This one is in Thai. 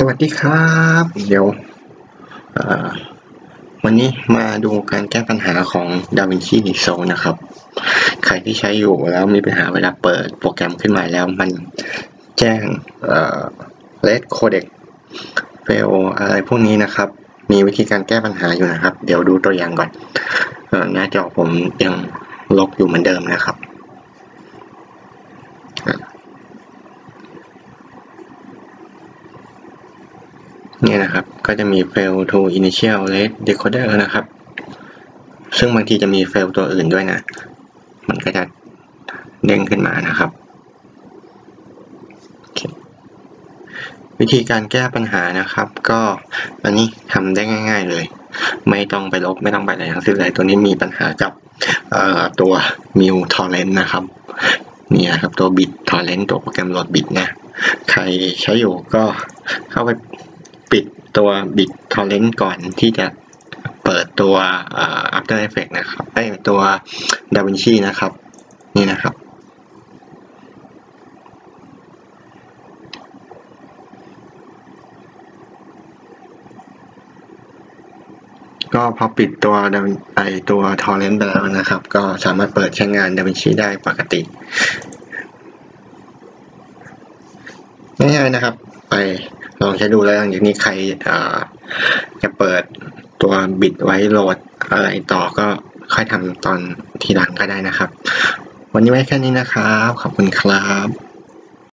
สวัสดีครับ เดี๋ยววันนี้มาดูการแก้ปัญหาของ DaVinci Resolve นะครับ ใครที่ใช้อยู่แล้วมีปัญหาเวลาเปิดโปรแกรมขึ้นมาแล้วมันแจ้ง Red Codec Fail อะไรพวกนี้นะครับ มีวิธีการแก้ปัญหาอยู่นะครับ เดี๋ยวดูตัวอย่างก่อนหน้าจอผมยังล็อกอยู่เหมือนเดิมนะครับ เนี่ยนะครับ ก็จะมี fail to initial rate decoder นะครับ ซึ่งบางทีจะมี fail ตัวอื่นด้วยนะ มันก็จะเด้งขึ้นมานะครับ วิธีการแก้ปัญหานะครับ ก็อันนี้ทำได้ง่าย ๆเลย ไม่ต้องไปลบไม่ต้องไปอะไรทั้งสิ้นเลยตัวนี้มีปัญหากับตัว m u torrent นะครับนี่นะครับตัวบิต torrent ตัวโปรแกรมโหลดบิตนะ ใครใช้อยู่ก็เข้าไป ปิดตัว Bit Torrent ก่อนที่จะเปิดตัว After Effects นะครับไอตัว DaVinci นะครับ นี่นะครับก็พอปิดตัวไอตัว Torrent ไปแล้วนะครับ ก็สามารถเปิดใช้งาน DaVinci ได้ปกติง่ายๆนะครับ ไปลองใช้ดูแล้วหลังจากนี้ใครจะเปิดตัวบิดไว้โหลดอะไรต่อก็ค่อยทำตอนทีหลังก็ได้นะครับ วันนี้ไว้แค่นี้นะครับ ขอบคุณครับ